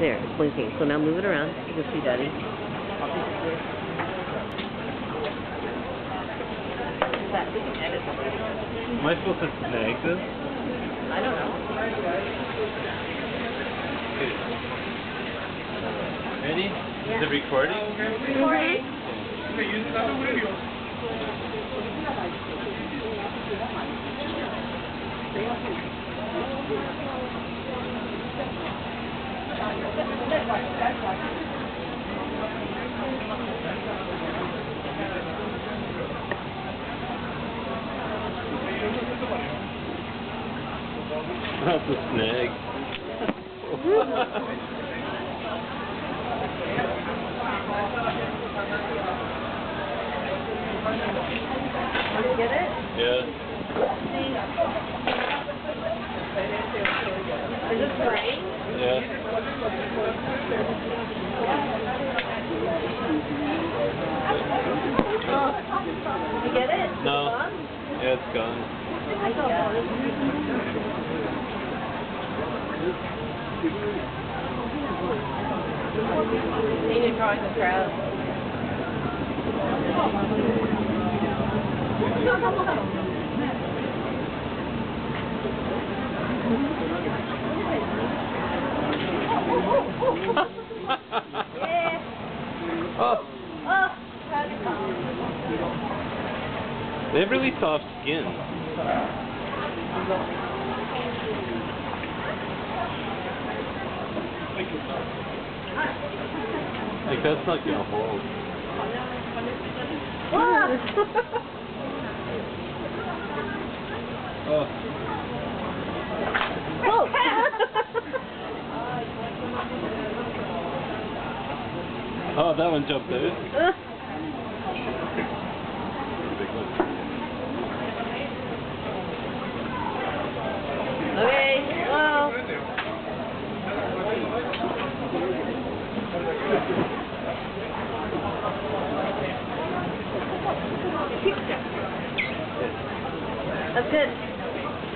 There, it's blinking. So now move it around. You can see Daddy. Am I supposed to snag this? I don't know. Ready? Is it recording? Mm-hmm. That's a snag. Want to get it? yeah. Is this? Yeah. You get it? No. Yeah, it's gone. I don't know. Need to drawing the crowd. Yeah. oh, Oh, how'd it come? they have really soft skin. Like that's not gonna hold. Oh. Oh, Oh, that one jumped out. Okay. That's good.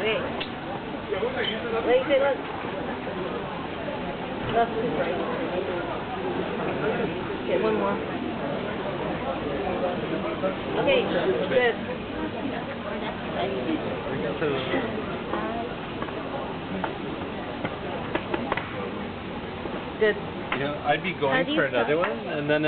Okay. Wait, look. That's too bright. Okay, one more. Okay, good. Good. You know, I'd be going for another one, and then